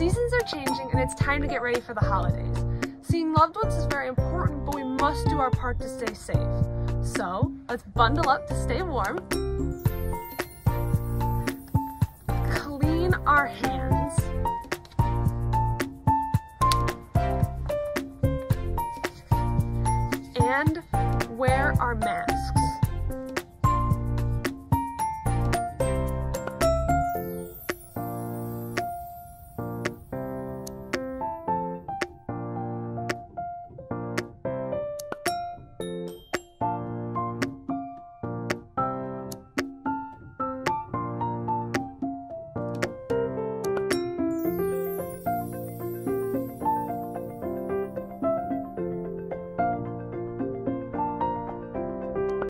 seasons are changing and it's time to get ready for the holidays. Seeing loved ones is very important, but we must do our part to stay safe. So, let's bundle up to stay warm, clean our hands, and wear our mask.